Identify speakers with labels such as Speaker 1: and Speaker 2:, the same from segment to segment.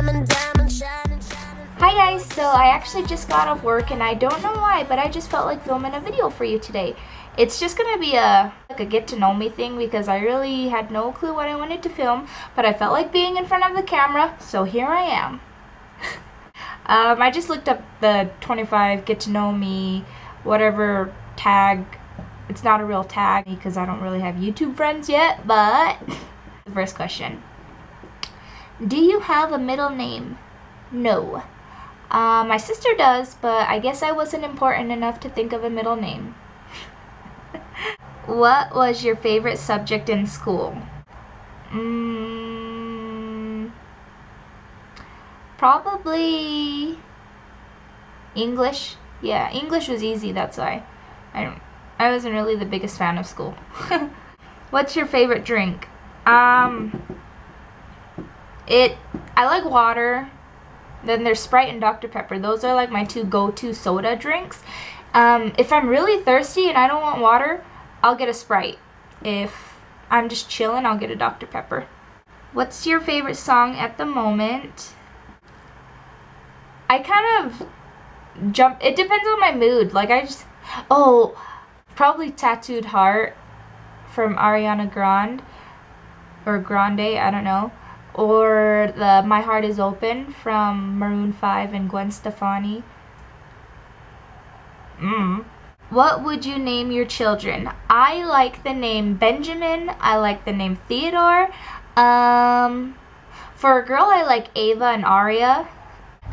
Speaker 1: Hi guys, so I actually just got off work and I don't know why, but I just felt like filming a video for you today. It's just gonna be a like a get to know me thing because I really had no clue what I wanted to film, but I felt like being in front of the camera, so here I am. um, I just looked up the 25 get to know me, whatever tag. It's not a real tag because I don't really have YouTube friends yet, but the first question. Do you have a middle name? No. Uh, my sister does, but I guess I wasn't important enough to think of a middle name. what was your favorite subject in school? Mm, probably English. Yeah, English was easy, that's why. I don't, I wasn't really the biggest fan of school. What's your favorite drink? Um, it, I like water. Then there's Sprite and Dr. Pepper. Those are like my two go-to soda drinks. Um, if I'm really thirsty and I don't want water, I'll get a Sprite. If I'm just chilling, I'll get a Dr. Pepper. What's your favorite song at the moment? I kind of jump, it depends on my mood. Like I just, oh, probably Tattooed Heart from Ariana Grande or Grande, I don't know or the My Heart Is Open from Maroon 5 and Gwen Stefani. Mm. What would you name your children? I like the name Benjamin. I like the name Theodore. Um, for a girl, I like Ava and Aria.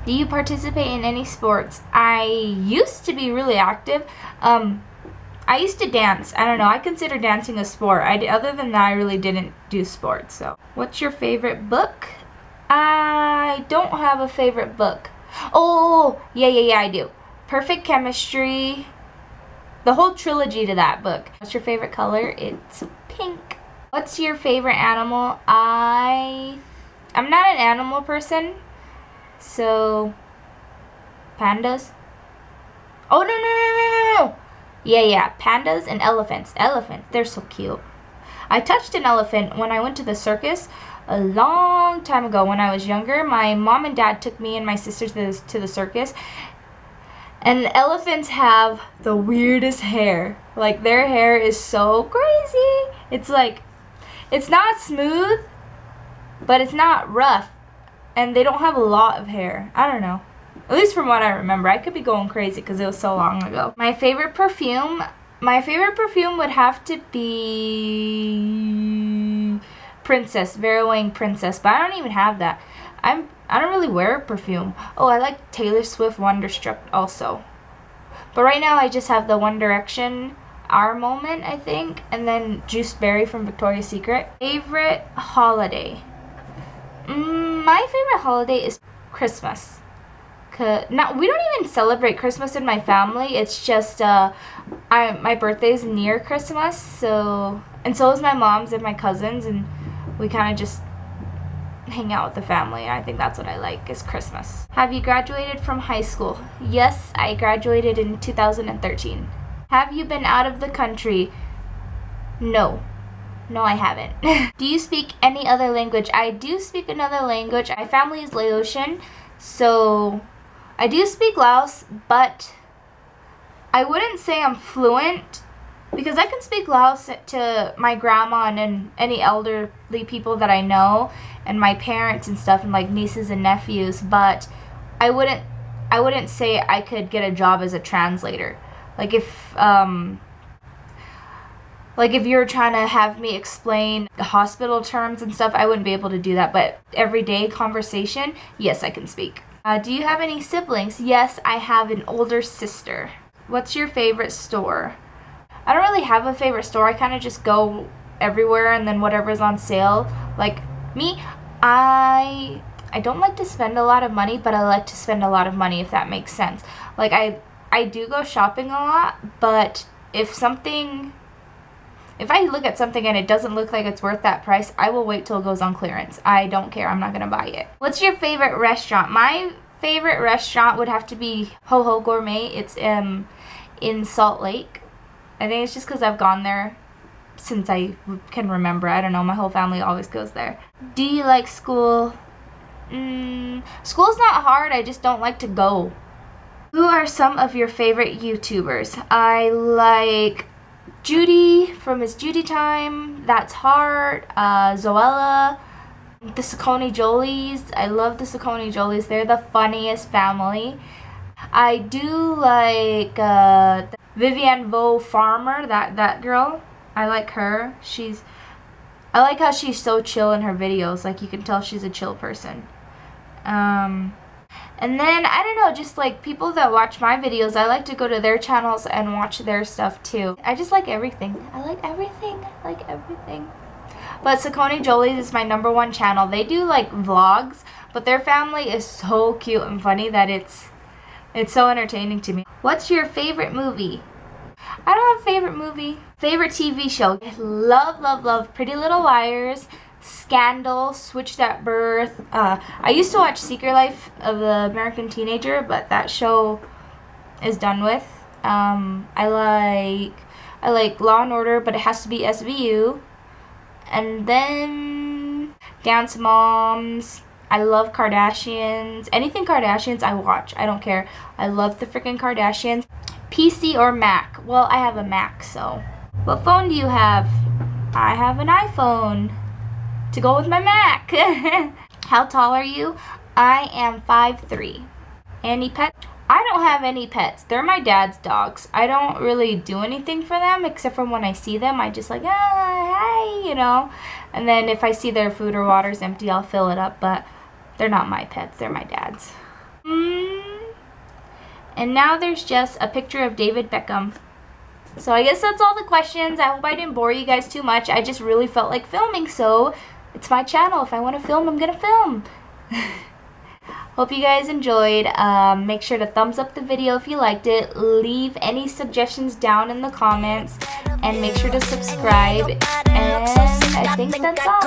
Speaker 1: Do you participate in any sports? I used to be really active. Um, I used to dance. I don't know. I consider dancing a sport. I, other than that, I really didn't do sports. So, what's your favorite book? I don't have a favorite book. Oh, yeah, yeah, yeah, I do. Perfect Chemistry. The whole trilogy to that book. What's your favorite color? It's pink. What's your favorite animal? I I'm not an animal person. So pandas. Oh no no no no no no. Yeah, yeah, pandas and elephants. Elephants, they're so cute. I touched an elephant when I went to the circus a long time ago when I was younger. My mom and dad took me and my sister to the, to the circus. And elephants have the weirdest hair. Like, their hair is so crazy. It's like, it's not smooth, but it's not rough. And they don't have a lot of hair. I don't know. At least from what I remember. I could be going crazy because it was so long ago. My favorite perfume, my favorite perfume would have to be Princess, Vera Wang Princess, but I don't even have that. I'm I don't really wear perfume. Oh, I like Taylor Swift Wonderstruck also. But right now I just have the One Direction Our Moment, I think, and then Juice Berry from Victoria's Secret. Favorite holiday? Mm, my favorite holiday is Christmas. Now we don't even celebrate Christmas in my family. It's just uh, I my birthday's near Christmas, so and so is my mom's and my cousins, and we kind of just hang out with the family. I think that's what I like is Christmas. Have you graduated from high school? Yes, I graduated in 2013. Have you been out of the country? No. No, I haven't. do you speak any other language? I do speak another language. My family is Laotian, so I do speak Laos, but I wouldn't say I'm fluent because I can speak Laos to my grandma and any elderly people that I know and my parents and stuff and like nieces and nephews, but I wouldn't I wouldn't say I could get a job as a translator. Like if um like if you're trying to have me explain the hospital terms and stuff, I wouldn't be able to do that, but everyday conversation, yes, I can speak. Uh, do you have any siblings? Yes, I have an older sister. What's your favorite store? I don't really have a favorite store. I kind of just go everywhere and then whatever's on sale. Like me, I I don't like to spend a lot of money, but I like to spend a lot of money if that makes sense. Like I I do go shopping a lot, but if something if I look at something and it doesn't look like it's worth that price, I will wait till it goes on clearance. I don't care. I'm not going to buy it. What's your favorite restaurant? My favorite restaurant would have to be Ho Ho Gourmet. It's um, in Salt Lake. I think it's just because I've gone there since I can remember. I don't know. My whole family always goes there. Do you like school? Mm, school's not hard, I just don't like to go. Who are some of your favorite YouTubers? I like Judy from ItsJudyTime, That's Heart, uh, Zoella, the SacconeJolys. I love the SacconeJolys. They're the funniest family. I do like uh, Vivian Vo Farmer, that, that girl. I like her. She's I like how she's so chill in her videos. Like you can tell she's a chill person. Um, and then I don't know, just like people that watch my videos, I like to go to their channels and watch their stuff too. I just like everything. I like everything. I like everything. But SacconeJolys is my number one channel. They do like vlogs, but their family is so cute and funny that it's it's so entertaining to me. What's your favorite movie? I don't have a favorite movie. Favorite TV show? I love, love, love Pretty Little Liars, Scandal, Switched at Birth. Uh, I used to watch Secret Life of the American Teenager, but that show is done with. Um, I like I like Law and Order, but it has to be SVU. And then Dance Moms. I love Kardashians. Anything Kardashians, I watch. I don't care. I love the freaking Kardashians. PC or Mac? Well, I have a Mac, so. What phone do you have? I have an iPhone to go with my Mac. How tall are you? I am 5'3". Any pets? I don't have any pets. They're my dad's dogs. I don't really do anything for them except for when I see them. I just like, ah, hi, you know. And then if I see their food or water's empty, I'll fill it up. But they're not my pets. They're my dad's. Mm. And now there's just a picture of David Beckham. So I guess that's all the questions. I hope I didn't bore you guys too much. I just really felt like filming, so it's my channel. If I want to film, I'm going to film. Hope you guys enjoyed. Um, make sure to thumbs up the video if you liked it. Leave any suggestions down in the comments. And make sure to subscribe. And I think that's all.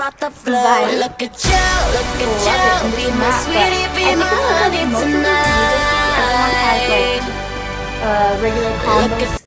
Speaker 1: Bye.
Speaker 2: Look at you, look at you, be my sweetie, be my honey tonight.
Speaker 1: Uh, regular combos.